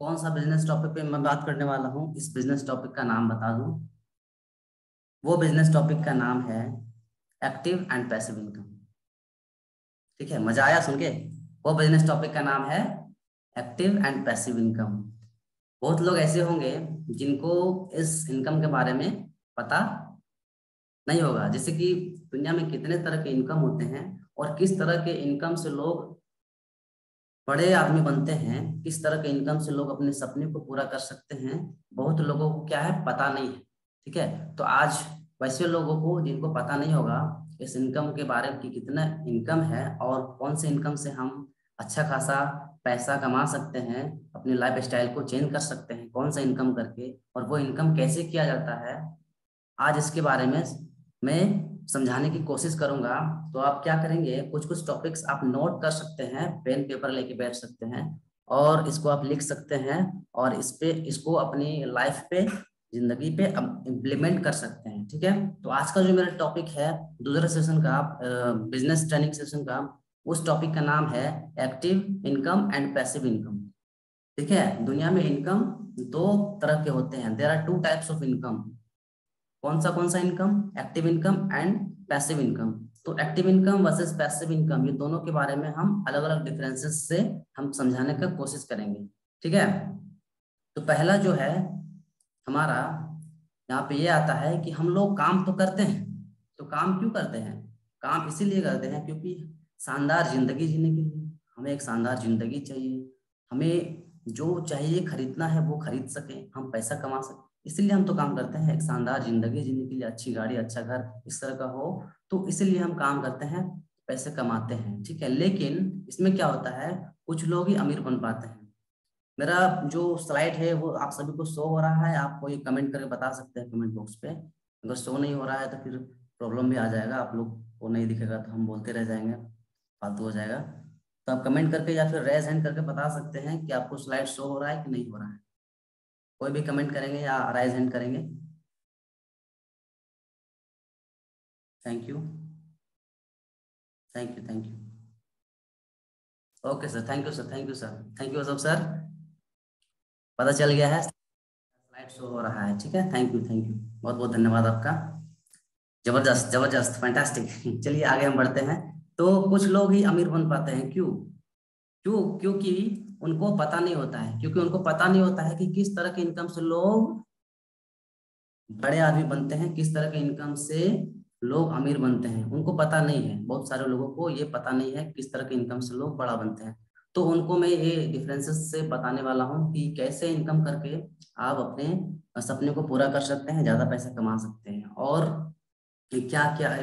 कौन सा business topic पे मैं बात करने वाला हूँ? इस बिज़नेस टॉपिक का नाम बता दूँ। वो बिज़नेस टॉपिक का नाम है एक्टिव एंड पैसिव इनकम ठीक है? मज़ा आया सुन के? वो बिज़नेस टॉपिक का नाम है एक्टिव एंड पैसिव इनकम बहुत लोग ऐसे होंगे जिनको इस इनकम के बारे में पता नहीं होगा। जैसे कि दुनिया में कितने तरह के इनकम होते हैं और किस तरह के इनकम से लोग बड़े आदमी बनते हैं, किस तरह के इनकम से लोग अपने सपने को पूरा कर सकते हैं, बहुत लोगों को क्या है, पता नहीं है, ठीक है? तो आज वैसे लोगों को जिनको पता नहीं होगा, इस इनकम के बारे में कि कितना इनकम है और कौन से इनकम से हम अच्छा खासा पैसा कमा सकते हैं, अपने लाइफ स्टाइल को चेंज कर सकते हैं, कौन सा इनकम करके और वो इनकम कैसे किया जाता है, आज इसके बारे में मैं समझाने की कोशिश करूँगा तो आप क्या करेंगे कुछ कुछ टॉपिक्स आप नोट कर सकते हैं पेन पेपर लेके बैठ सकते हैं, और इसको आप लिख सकते हैं, और इस पे, इसको अपनी लाइफ पे, ज़िंदगी पे इम्प्लीमेंट कर सकते हैं, ठीक है? तो आज का जो मेरा टॉपिक है दूसरे सेशन का बिज़नेस ट्रेनिंग सेशन का, उस टॉपिक का नाम है active income and passive income ठीक है? दुनिया में इनकम दो तरह के होते हैं there are two types of income कौन सा कौन सा income active income and passive income तो active income versus passive income ये दोनों के बारे में हम अलग अलग डिफरेंसेस से हम समझाने का कोशिश करेंगे। ठीक है? तो पहला जो है, हमारा, यहाँ पे ये आता है कि हम लोग काम तो करते हैं तो काम क्यों करते हैं? काम इसीलिए करते हैं क्योंकि शानदार ज़िंदगी जीने के लिए, हमें एक शानदार ज़िंदगी चाहिए। हमें जो चाहिए खरीदना है वो खरीद सके, हम पैसा कमा सके। इसलिए हम तो काम करते हैं, एक शानदार ज़िंदगी जीने के लिए अच्छी गाड़ी अच्छा घर, इस तरह का हो तो इसलिए हम काम करते हैं, पैसे कमाते हैं, ठीक है? लेकिन इसमें क्या होता है, कुछ लोग ही अमीर बन पाते हैं। मेरा जो स्लाइड है, वो आप सभी को शो हो रहा है, आप कोई कमेंट करके बता सकते हैं कमेंट बॉक्स पे। अगर शो नहीं हो रहा है तो फिर प्रॉब्लम भी आ जाएगा, आप लोग को नहीं दिखेगा तो हम बोलते रह जाएँगे, फालतू हो जाएगा। तो आप कमेंट करके या फिर रेज हैंड करके बता सकते हैं कि आपको स्लाइड शो हो रहा है कि नहीं हो रहा है। कोई भी कमेंट करेंगे या राइज हैंड करेंगे। Thank you thank you thank you okay sir thank you sir thank you sir thank you सब सर पता चल गया है। स्लाइड शो हो रहा है, ठीक है? थैंक यू थैंक यू बहुत बहुत धन्यवाद आपका। ज़बरदस्त ज़बरदस्त फैंटास्टिक चलिए आगे हम बढ़ते हैं। तो कुछ लोग ही अमीर बन पाते हैं। क्यों? क्यों? क्योंकि उनको पता नहीं होता है, क्योंकि उनको पता नहीं होता है कि किस तरह के इनकम से लोग बड़े आदमी बनते हैं, किस तरह के इनकम से लोग अमीर बनते हैं, उनको पता नहीं है। बहुत सारे लोगों को ये पता नहीं है किस तरह के इनकम से लोग बड़ा बनते हैं। तो उनको मैं ये डिफरेंसेस से बताने वाला हूँ कि कैसे इनकम करके आप अपने सपने को पूरा कर सकते हैं, ज़्यादा पैसा कमा सकते हैं। और क्या क्या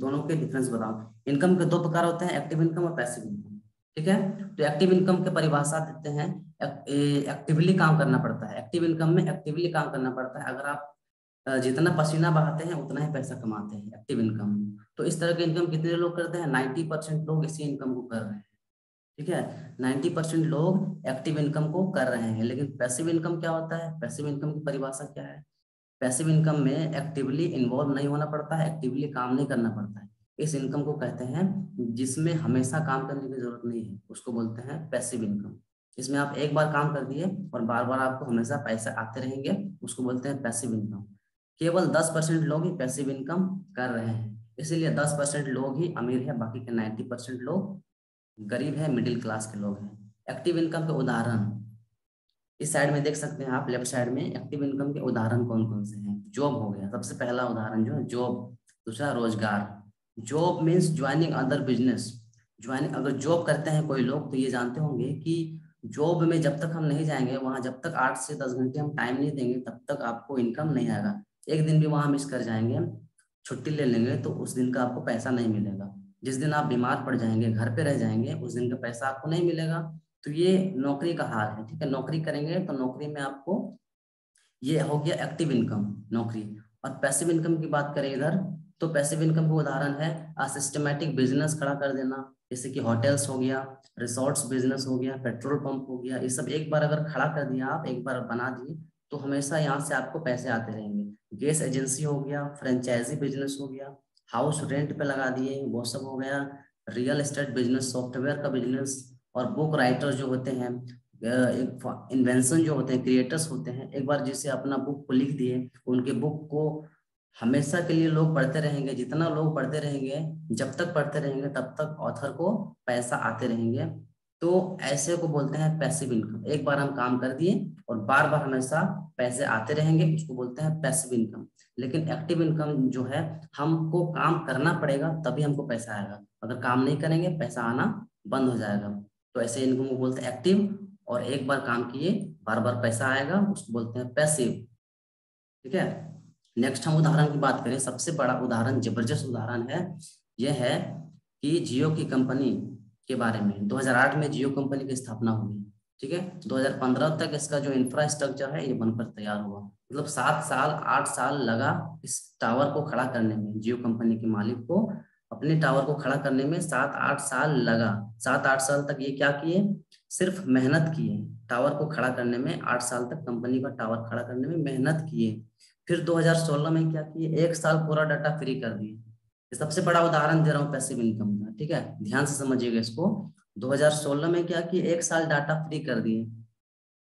दोनों के डिफरेंस बताओ। इनकम के दो प्रकार होते हैं एक्टिव इनकम और पैसिव इनकम ठीक है? तो एक्टिव इनकम के परिभाषा देते हैं एक्टिवली काम करना पड़ता है। एक्टिव इनकम में एक्टिवली काम करना पड़ता है। अगर आप जितना पसीना बहाते हैं, उतना ही पैसा कमाते हैं एक्टिव इनकम तो इस तरह के इनकम कितने लोग करते हैं? नाइन्टी परसेंट लोग इसी इनकम को कर रहे हैं। ठीक है? नाइन्टी परसेंट लोग एक्टिव इनकम को कर रहे हैं। लेकिन पैसिव इनकम क्या होता है? पैसिव इनकम की परिभाषा क्या है? पैसिव इनकम में एक्टिवली इन्वॉल्व नहीं होना पड़ता है एक्टिवली काम नहीं करना पड़ता है। इस इनकम को कहते हैं, जिसमें हमेशा काम करने की ज़रूरत नहीं है, उसको बोलते हैं पैसिव इनकम। इसमें आप एक बार काम कर दिए और बार बार आपको हमेशा पैसे आते रहेंगे, उसको बोलते हैं पैसिव इनकम। केवल दस परसेंट लोग ही पैसिव इनकम कर रहे हैं, इसीलिए दस परसेंट लोग ही अमीर है, बाकी के नाइन्टी परसेंट लोग गरीब है, मिडिल क्लास के लोग हैं। एक्टिव इनकम के उदाहरण, इस साइड में देख सकते हैं आप, लेफ़्ट साइड में एक्टिव इनकम के उदाहरण कौन कौन से हैं? जॉब हो गया, सबसे पहला उदाहरण जो है, जॉब। दूसरा रोज़गार। Job means joining other business joining अगर जॉब करते हैं कोई लोग तो ये जानते होंगे कि जॉब में जब तक हम नहीं जाएँगे, वहाँ जब तक आठ से दस घंटे हम टाइम नहीं देंगे, तब तक आपको इनकम नहीं आएगा। एक दिन भी वहाँ मिस कर जाएँगे, छुट्टी ले लेंगे तो उस दिन का आपको पैसा नहीं मिलेगा। जिस दिन आप बीमार पड़ जाएँगे, घर पे रह जाएँगे, उस दिन का पैसा आपको नहीं मिलेगा। तो ये नौकरी का हाल है, ठीक है? नौकरी करेंगे तो नौकरी में आपको ये हो गया एक्टिव इनकम नौकरी। और पैसिव इनकम की बात करें इधर तो पैसिव इनकम का उदाहरण है सिस्टमेटिक बिज़नेस खड़ा कर देना, जैसे कि होटल्स हो गया रिसोर्ट्स बिज़नेस हो गया पेट्रोल पंप हो गया, ये सब एक बार अगर खड़ा कर दिया आप, एक बार बना दिए तो हमेशा यहाँ से आपको पैसे आते रहेंगे। गैस एजेंसी हो गया फ्रेंचाइजी बिज़नेस हो गया हाउस रेंट पे लगा दिए, वो सब हो गया रियल एस्टेट बिज़नेस सॉफ्टवेयर का बिज़नेस और बुक राइटर जो होते हैं इन्वेंशन जो होते हैं क्रिएटर्स होते हैं, एक बार जिसे अपना बुक को लिख दिए, उनके बुक को हमेशा के लिए लोग पढ़ते रहेंगे, जितना लोग पढ़ते रहेंगे, जब तक पढ़ते रहेंगे, तब तक ऑथर को पैसा आते रहेंगे। तो ऐसे को बोलते हैं पैसिव इनकम एक बार हम काम कर दिए और बार बार हमेशा पैसे आते रहेंगे, उसको बोलते हैं पैसिव इनकम लेकिन एक्टिव इनकम जो है, हमको काम करना पड़ेगा, तभी हमको पैसा आएगा। अगर काम नहीं करेंगे, पैसा आना बंद हो जाएगा। तो ऐसे इनकम को बोलते हैं एक्टिव और एक बार काम किए बार बार पैसा आएगा, उसको बोलते हैं पैसिव ठीक है? नेक्स्ट हम उदाहरण की बात करें, सबसे बड़ा उदाहरण, ज़बरदस्त उदाहरण है, यह है कि जियो की कंपनी के बारे में। 2008 में जियो कंपनी की स्थापना हुई, ठीक है? 2015 तक इसका जो इंफ्रास्ट्रक्चर है, ये बनकर तैयार हुआ। मतलब सात साल, आठ साल लगा इस टावर को खड़ा करने में, जियो कंपनी के मालिक को अपने टावर को खड़ा करने में सात आठ साल लगा। सात आठ साल तक ये क्या किए? सिर्फ़ मेहनत किए। टावर को खड़ा करने में आठ साल तक कंपनी का टावर खड़ा करने में मेहनत किए। फिर 2016 में क्या किए? एक साल पूरा डाटा फ्री कर दिए। सबसे बड़ा उदाहरण दे रहा हूँ पैसिव इनकम का, ठीक है? ध्यान से समझिएगा इसको। 2016 में क्या किए? एक साल डाटा फ्री कर दिए।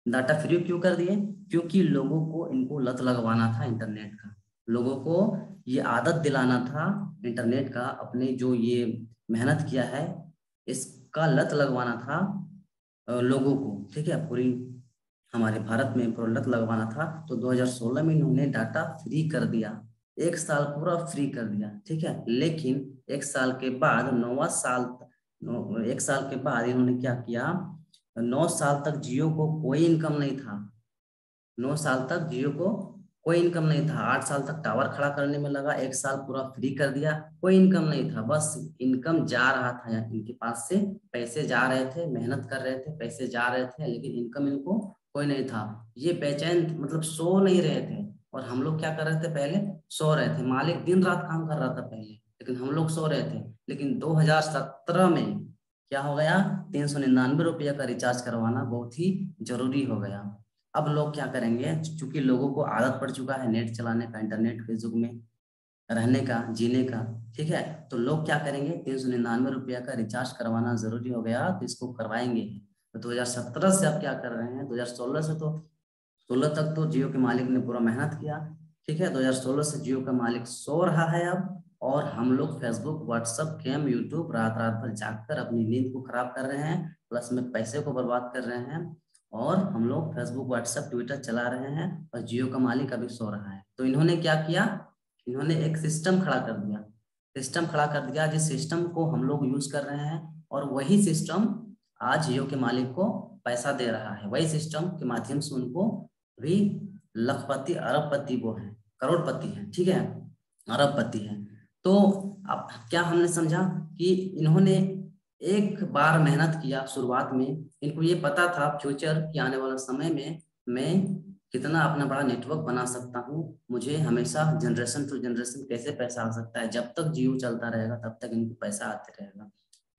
डाटा फ्री क्यों कर दिए? क्योंकि लोगों को इनको लत लगवाना था इंटरनेट का। लोगों को ये आदत दिलाना था इंटरनेट का, अपने जो ये मेहनत किया है, इसका लत लगवाना था लोगों को, ठीक है? पूरी हमारे भारत में प्रोडक्ट लगवाना था तो 2016 में इन्होंने डाटा फ्री कर दिया। एक साल पूरा फ्री कर दिया ठीक है? लेकिन एक साल के बाद नौवा साल नौ, एक साल के बाद इन्होंने क्या किया? नौ साल तक जियो को कोई इनकम नहीं था। नौ साल तक जियो को कोई इनकम नहीं था। आठ साल तक टावर खड़ा करने में लगा एक साल पूरा फ्री कर दिया कोई इनकम नहीं था। बस इनकम जा रहा था इनके पास से पैसे जा रहे थे मेहनत कर रहे थे पैसे जा रहे थे लेकिन इनकम इनको कोई नहीं था। ये बेचैन मतलब सो नहीं रहे थे। और हम लोग क्या कर रहे थे पहले? सो रहे थे। मालिक दिन रात काम कर रहा था पहले, लेकिन हम लोग सो रहे थे। लेकिन 2017 में क्या हो गया? तीन सौ निन्यानवे रुपया का रिचार्ज करवाना बहुत ही ज़रूरी हो गया। अब लोग क्या करेंगे? चूँकि लोगों को आदत पड़ चुका है नेट चलाने का इंटरनेट के युग में रहने का, जीने का, ठीक है? तो लोग क्या करेंगे? तीन सौ निन्यानवे रुपया का रिचार्ज करवाना ज़रूरी हो गया तो इसको करवाएँगे। तो 2017 से आप क्या कर रहे हैं? 2016 से तो 16 तक तो जियो के मालिक ने पूरा मेहनत किया, ठीक है? 2016 से जियो का मालिक सो रहा है अब, और हम लोग फेसबुक व्हाट्सअप गेम यूट्यूब रात रात भर जागकर अपनी नींद को खराब कर रहे हैं, प्लस में पैसे को बर्बाद कर रहे हैं, और हम लोग फेसबुक व्हाट्सएप ट्विटर चला रहे हैं, और जियो का मालिक अभी सो रहा है। तो इन्होंने क्या किया? इन्होंने एक सिस्टम खड़ा कर दिया। सिस्टम खड़ा कर दिया, जिस सिस्टम को हम लोग यूज़ कर रहे हैं, और वही सिस्टम आज जियो के मालिक को पैसा दे रहा है। वही सिस्टम के माध्यम से उनको भी लखपति, अरबपति वो है, करोड़पति है, ठीक है? अरबपति है। तो अब क्या हमने समझा कि इन्होंने एक बार मेहनत किया शुरुआत में, इनको ये पता था फ्यूचर कि आने वाले समय में मैं कितना अपना बड़ा नेटवर्क बना सकता हूँ, मुझे हमेशा जनरेशन टू जनरेशन कैसे पैसा आ सकता है, जब तक जियो चलता रहेगा, तब तक इनको पैसा आते रहेगा।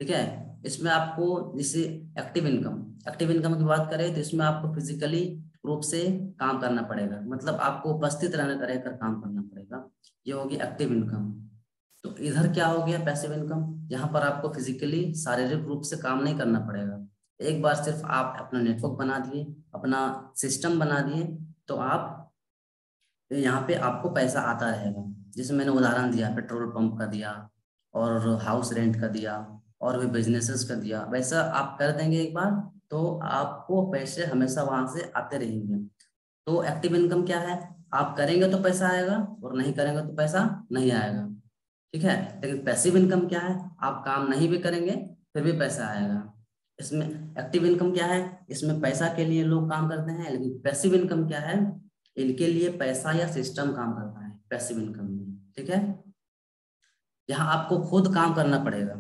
ठीक है? इसमें आपको जैसे एक्टिव इनकम एक्टिव इनकम की बात करें तो इसमें आपको फिजिकली रूप से काम करना पड़ेगा। मतलब आपको उपस्थित रहने रहकर काम करना पड़ेगा। ये होगी एक्टिव इनकम तो इधर क्या हो गया पैसिव इनकम यहाँ पर आपको फिजिकली शारीरिक रूप से काम नहीं करना पड़ेगा। एक बार सिर्फ़ आप अपना नेटवर्क बना दिए, अपना सिस्टम बना दिए तो आप यहाँ पे आपको पैसा आता रहेगा। जैसे मैंने उदाहरण दिया पेट्रोल पंप का दिया और हाउस रेंट का दिया। और भी बिजनेसेस कर दिया। वैसा आप कर देंगे एक बार तो आपको पैसे हमेशा वहाँ से आते रहेंगे। तो एक्टिव इनकम क्या है? आप करेंगे तो पैसा आएगा और नहीं करेंगे तो पैसा नहीं आएगा। ठीक है? लेकिन पैसिव इनकम क्या है? आप काम नहीं भी करेंगे, फिर भी पैसा आएगा। इसमें एक्टिव इनकम क्या है? इसमें पैसा के लिए लोग काम करते हैं, लेकिन पैसिव इनकम क्या है? इनके लिए पैसा या सिस्टम काम करता है पैसिव इनकम में। ठीक है? यहाँ आपको खुद काम करना पड़ेगा।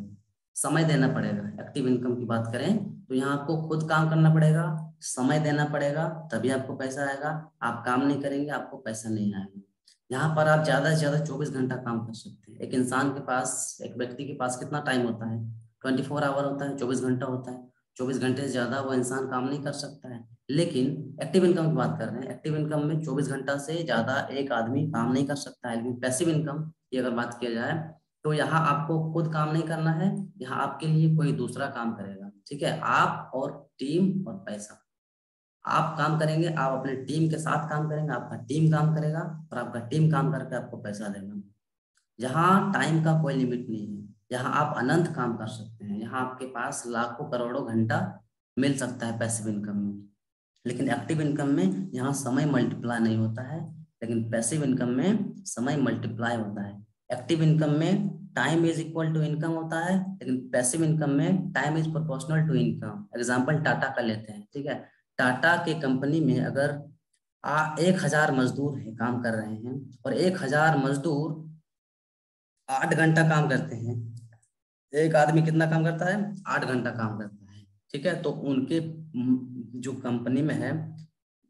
समय देना पड़ेगा। एक्टिव इनकम की बात करें तो यहाँ आपको खुद काम करना पड़ेगा, समय देना पड़ेगा, तभी आपको पैसा आएगा। आप काम नहीं करेंगे, आपको पैसा नहीं आएगा। यहाँ पर आप ज़्यादा से ज़्यादा चौबीस घंटा काम कर सकते हैं। एक इंसान के पास, एक व्यक्ति के पास कितना टाइम होता है? ट्वेंटी फोर आवर होता है, चौबीस घंटा होता है। चौबीस घंटे से ज़्यादा वो इंसान काम नहीं कर सकता है। लेकिन एक्टिव इनकम की बात कर रहे हैं एक्टिव इनकम में चौबीस घंटा से ज़्यादा एक आदमी काम नहीं कर सकता है। लेकिन पैसिव इनकम की अगर बात किया जाए तो यहाँ आपको खुद काम नहीं करना है, यहाँ आपके लिए कोई दूसरा काम करेगा। ठीक है? आप और टीम और पैसा। आप काम करेंगे, आप अपने टीम के साथ काम करेंगे, आपका टीम काम करेगा और आपका टीम काम करके आपको पैसा देगा। यहाँ टाइम का कोई लिमिट नहीं है। यहाँ आप अनंत काम कर सकते हैं। यहाँ आपके पास लाखों करोड़ों घंटा मिल सकता है पैसिव इनकम में। लेकिन एक्टिव इनकम में यहाँ समय मल्टीप्लाई नहीं होता है, लेकिन पैसिव इनकम में समय मल्टीप्लाई होता है। एक्टिव इनकम में time is equal to income होता है लेकिन पैसिव इनकम में time is proportional to income example Tata का लेते हैं ठीक है? टाटा के कंपनी में अगर आ, एक हज़ार मजदूर है काम कर रहे हैं और एक हज़ार मजदूर आठ घंटा काम करते हैं एक आदमी कितना काम करता है? आठ घंटा काम करता है ठीक है? तो उनके जो कंपनी में है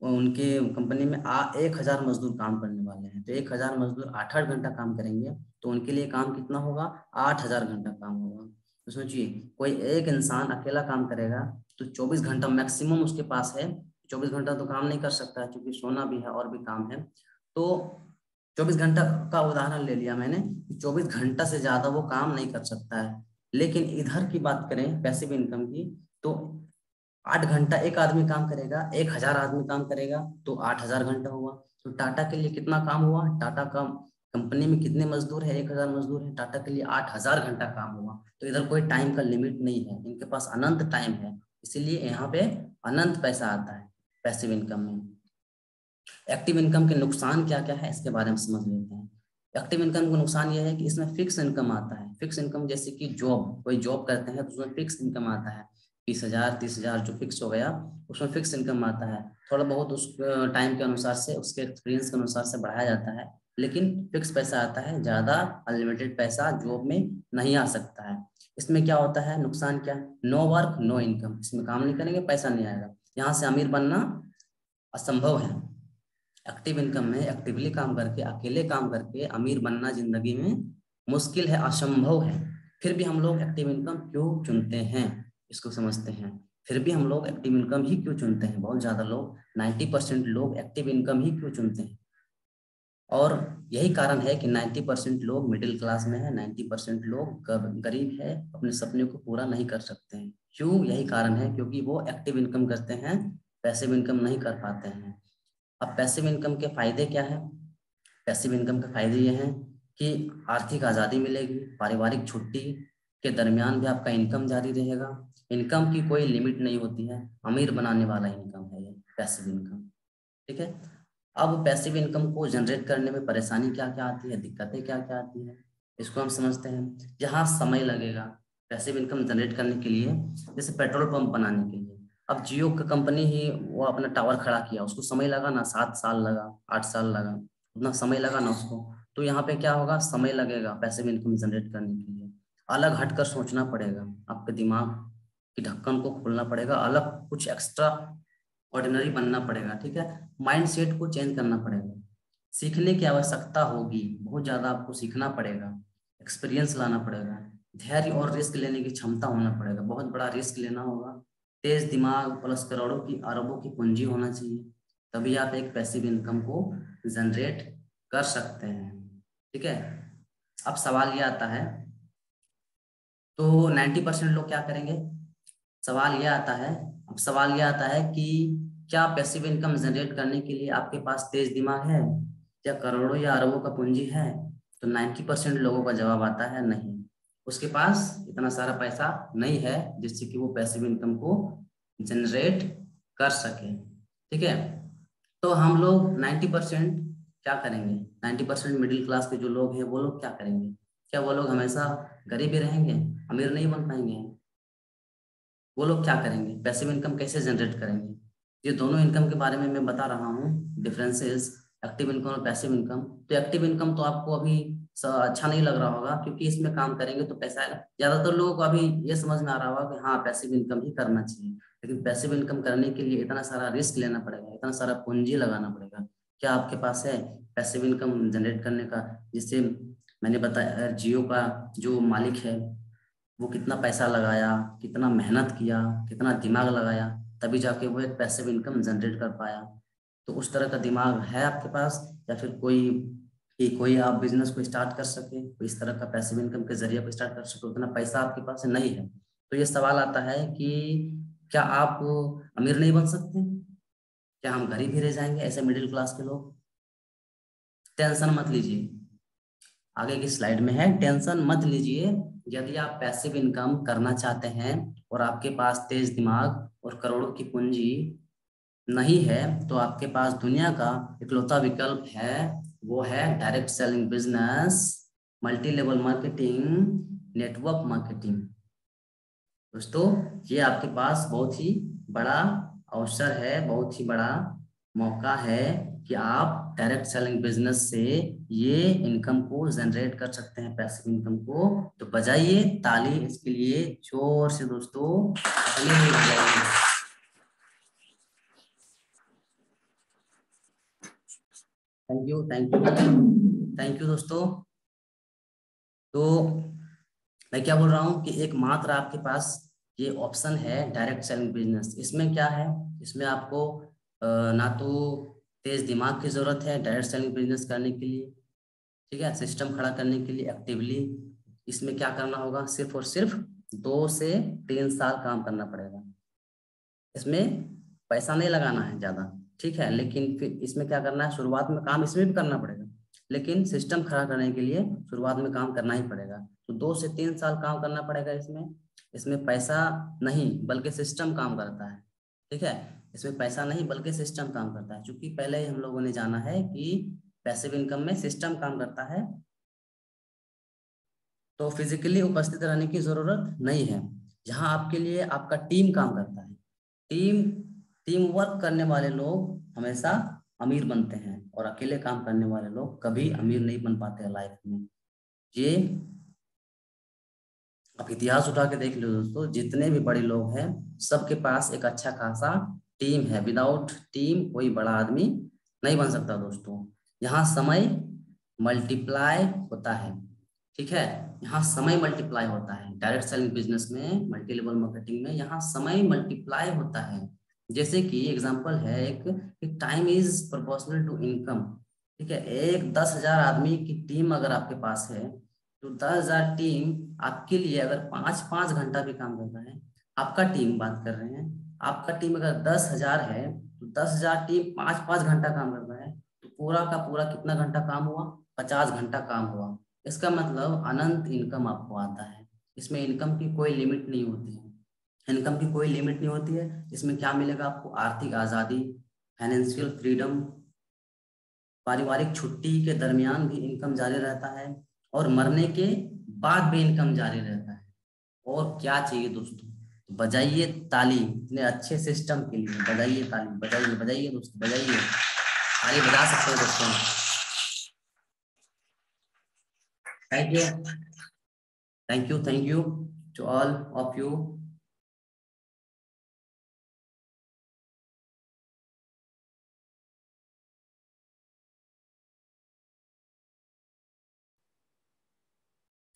उनके कंपनी में आ एक हज़ार मजदूर काम करने वाले हैं। तो एक हज़ार मजदूर आठ आठ घंटा काम करेंगे तो उनके लिए काम कितना होगा? आठ हज़ार घंटा काम होगा। तो सोचिए, कोई एक इंसान अकेला काम करेगा तो चौबीस घंटा मैक्सिमम उसके पास है। चौबीस घंटा तो काम नहीं कर सकता, क्योंकि सोना भी है और भी काम है। तो चौबीस घंटा का उदाहरण ले लिया मैंने चौबीस घंटा से ज़्यादा वो काम नहीं कर सकता है। लेकिन इधर की बात करें पैसिव इनकम की तो आठ घंटा एक आदमी काम करेगा, एक हज़ार आदमी काम करेगा तो आठ हज़ार घंटा हुआ। तो टाटा के लिए कितना काम हुआ? टाटा का कंपनी में कितने मजदूर है? एक हज़ार मजदूर है। टाटा के लिए आठ हज़ार घंटा काम हुआ। तो इधर कोई टाइम का लिमिट नहीं है। इनके पास अनंत टाइम है। इसीलिए यहाँ पे अनंत पैसा आता है पैसिव इनकम में। एक्टिव इनकम के नुकसान क्या क्या है, इसके बारे में समझ लेते हैं। एक्टिव इनकम का नुकसान यह है कि इसमें फिक्स इनकम आता है। फिक्स इनकम जैसे कि जॉब कोई जॉब करते हैं तो उसमें फिक्स इनकम आता है। बीस हज़ार, तीस हज़ार जो फिक्स हो गया, उसमें फिक्स इनकम आता है। थोड़ा बहुत उस टाइम के अनुसार से, उसके एक्सपीरियंस के अनुसार से बढ़ाया जाता है, लेकिन फिक्स पैसा आता है, ज़्यादा अनलिमिटेड पैसा जॉब में नहीं आ सकता है। इसमें क्या होता है, नुकसान क्या? नो वर्क नो इनकम इसमें काम नहीं करेंगे, पैसा नहीं आएगा। यहाँ से अमीर बनना असंभव है। एक्टिव इनकम में एक्टिवली काम करके, अकेले काम करके अमीर बनना ज़िंदगी में मुश्किल है, असंभव है। फिर भी हम लोग एक्टिव इनकम क्यों चुनते हैं? इसको समझते हैं। फिर भी हम लोग एक्टिव इनकम ही क्यों चुनते हैं? बहुत ज़्यादा लोग 90 परसेंट लोग एक्टिव इनकम ही क्यों चुनते हैं? और यही कारण है कि 90 परसेंट लोग मिडिल क्लास में है 90 परसेंट लोग गरीब है, अपने सपने को पूरा नहीं कर सकते हैं। क्यों? यही कारण है क्योंकि वो एक्टिव इनकम करते हैं पैसिव इनकम नहीं कर पाते हैं। अब पैसिव इनकम के फ़ायदे क्या है? पैसिव इनकम के फ़ायदे ये हैं कि आर्थिक आज़ादी मिलेगी, पारिवारिक छुट्टी के दरमियान भी आपका इनकम जारी रहेगा। इनकम की कोई लिमिट नहीं होती है। अमीर बनाने वाला इनकम है ये, पैसिव इनकम। ठीक है? अब पैसिव इनकम को जनरेट करने में परेशानी क्या क्या आती है? दिक्कतें क्या क्या आती है? इसको हम समझते हैं। जहाँ समय लगेगा, पैसिव इनकम जनरेट करने के लिए, जैसे पेट्रोल पंप बनाने के लिए। अब जियो का कंपनी ही वो अपना टावर खड़ा किया। उसको समय लगा ना? सात साल लगा, आठ साल लगा। उतना समय लगा ना उसको। तो यहाँ पे क्या होगा? समय लगेगा पैसिव इनकम जनरेट करने के लिए। अलग हटकर सोचना पड़ेगा। आपके दिमाग की ढक्कन को खोलना पड़ेगा, अलग कुछ एक्स्ट्रा ऑर्डिनरी बनना पड़ेगा, ठीक है? माइंड सेट को चेंज करना पड़ेगा। सीखने की आवश्यकता होगी, बहुत ज़्यादा आपको सीखना पड़ेगा एक्सपीरियंस लाना पड़ेगा, धैर्य और रिस्क लेने की क्षमता होना पड़ेगा, बहुत बड़ा रिस्क लेना होगा। तेज दिमाग प्लस करोड़ों की, अरबों की पूंजी होना चाहिए, तभी आप एक पैसिव इनकम को जनरेट कर सकते हैं, ठीक है? अब सवाल ये आता है तो 90 परसेंट लोग क्या करेंगे? सवाल यह आता है, अब सवाल यह आता है कि क्या पैसिव इनकम जनरेट करने के लिए आपके पास तेज दिमाग है? या करोड़ों या अरबों का पूंजी है? तो 90 परसेंट लोगों का जवाब आता है नहीं। उसके पास इतना सारा पैसा नहीं है जिससे कि वो पैसिव इनकम को जनरेट कर सके। ठीक है? तो हम लोग 90 परसेंट क्या करेंगे? 90 परसेंट मिडिल क्लास के जो लोग हैं, वो लोग क्या करेंगे? क्या वो लोग हमेशा गरीब ही रहेंगे? अमीर नहीं बन पाएँगे। वो लोग क्या करेंगे? पैसिव इनकम कैसे जनरेट करेंगे? ये दोनों इनकम के बारे में मैं बता रहा हूँ। डिफरेंसेस, एक्टिव इनकम और पैसिव इनकम। तो एक्टिव इनकम तो आपको अभी अच्छा नहीं लग रहा होगा, क्योंकि इसमें काम करेंगे तो पैसा आएगा। ज़्यादातर लोगों को अभी ये समझ में आ रहा होगा कि हाँ पैसिव इनकम ही करना चाहिए। लेकिन पैसिव इनकम करने के लिए इतना सारा रिस्क लेना पड़ेगा, इतना सारा पूंजी लगाना पड़ेगा। क्या आपके पास है पैसिव इनकम जनरेट करने का? जिससे मैंने बताया, जियो का जो मालिक है वो कितना पैसा लगाया, कितना मेहनत किया, कितना दिमाग लगाया, तभी जाके वो एक पैसिव इनकम जनरेट कर पाया। तो उस तरह का दिमाग है आपके पास? या फिर कोई, कि कोई आप बिज़नेस को स्टार्ट कर सके, कोई इस तरह का पैसिव इनकम के ज़रिए स्टार्ट कर सके, उतना पैसा आपके पास नहीं है? तो ये सवाल आता है कि क्या आप अमीर नहीं बन सकते? क्या हम गरीब ही रह जाएँगे ऐसे मिडिल क्लास के लोग? टेंशन मत लीजिए। आगे की स्लाइड में है, टेंशन मत लीजिए। यदि आप पैसिव इनकम करना चाहते हैं और आपके पास तेज दिमाग और करोड़ों की पूंजी नहीं है तो आपके पास दुनिया का इकलौता विकल्प है, वो है direct selling business multi level marketing network marketing दोस्तों, ये आपके पास बहुत ही बड़ा अवसर है, बहुत ही बड़ा मौका है कि आप डायरेक्ट सेलिंग बिज़नेस से ये इनकम को जनरेट कर सकते हैं पैसिव इनकम को। तो बजाइए, ताली इसके लिए ज़ोर से दोस्तों thank you thank you thank you दोस्तों। तो मैं क्या बोल रहा हूँ कि एक मात्र आपके पास ये ऑप्शन है डायरेक्ट सेलिंग बिज़नेस इसमें क्या है? इसमें आपको ना तो तेज दिमाग की ज़रूरत है डायरेक्ट सेलिंग बिज़नेस करने के लिए, ठीक है? सिस्टम खड़ा करने के लिए एक्टिवली इसमें क्या करना होगा? सिर्फ़ और सिर्फ़ दो से तीन साल काम करना पड़ेगा। इसमें पैसा नहीं लगाना है ज़्यादा, ठीक है? लेकिन फिर इसमें क्या करना है? शुरुआत में काम इसमें भी करना पड़ेगा, लेकिन सिस्टम खड़ा करने के लिए शुरुआत में काम करना ही पड़ेगा। तो दो से तीन साल काम करना पड़ेगा इसमें। इसमें पैसा नहीं, बल्कि सिस्टम काम करता है, ठीक है? इसमें पैसा नहीं, बल्कि सिस्टम काम करता है। क्योंकि पहले ही हम लोगों ने जाना है कि पैसिव इनकम में सिस्टम काम करता है तो फिजिकली उपस्थित रहने की ज़रूरत नहीं है। जहाँ आपके लिए आपका टीम काम करता है। टीम टीम वर्क करने वाले लोग हमेशा अमीर बनते हैं, और अकेले काम करने वाले लोग कभी अमीर नहीं बन पाते लाइफ में। ये आप इतिहास उठा के देख लो दोस्तों, जितने भी बड़े लोग हैं, सबके पास एक अच्छा खासा टीम है विदाउट टीम कोई बड़ा आदमी नहीं बन सकता दोस्तों। यहाँ समय मल्टीप्लाई होता है, ठीक है? यहाँ समय मल्टीप्लाई होता है। डायरेक्ट सेलिंग बिज़नेस में मल्टी लेवल मार्केटिंग में यहाँ समय मल्टीप्लाई होता है। जैसे कि एग्जांपल है एक time is proportional to income ठीक है? एक दस हज़ार आदमी की टीम अगर आपके पास है तो दस हज़ार टीम आपके लिए अगर पाँच पाँच घंटा भी काम कर रहा है, आपका टीम बात कर रहे हैं आपका टीम अगर दस हज़ार है तो दस हज़ार टीम पाँच पाँच घंटा काम कर रहा है तो पूरा का पूरा कितना घंटा काम हुआ? पचास घंटा काम हुआ। इसका मतलब अनंत इनकम आपको आता है। इसमें इनकम की कोई लिमिट नहीं होती है। इनकम की कोई लिमिट नहीं होती है। इसमें क्या मिलेगा आपको? आर्थिक आज़ादी फाइनेंशियल फ्रीडम पारिवारिक छुट्टी के दरमियान भी इनकम जारी रहता है और मरने के बाद भी इनकम जारी रहता है। और क्या चाहिए दोस्तों? बजाइए ताली इतने अच्छे सिस्टम के लिए, बजाइए ताली बजाइए बजाइए दोस्तों, बजाइए। ताली बजा सकते हैं दोस्तों? Thank you thank you thank you to all of you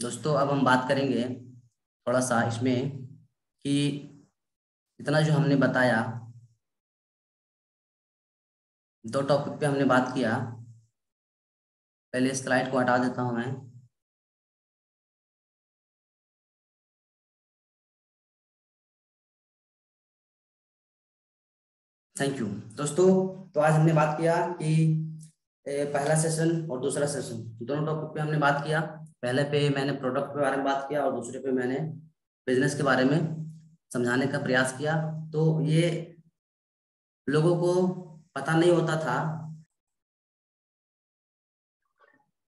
दोस्तों, अब हम बात करेंगे थोड़ा सा इसमें। कि इतना जो हमने बताया, दो टॉपिक पे हमने बात किया। पहले स्लाइड को हटा देता हूँ मैं। थैंक यू दोस्तों तो आज हमने बात किया कि पहला सेशन और दूसरा सेशन दोनों टॉपिक पे हमने बात किया। पहले पे मैंने प्रोडक्ट के बारे में बात किया और दूसरे पे मैंने बिज़नेस के बारे में समझाने का प्रयास किया। तो ये लोगों को पता नहीं होता था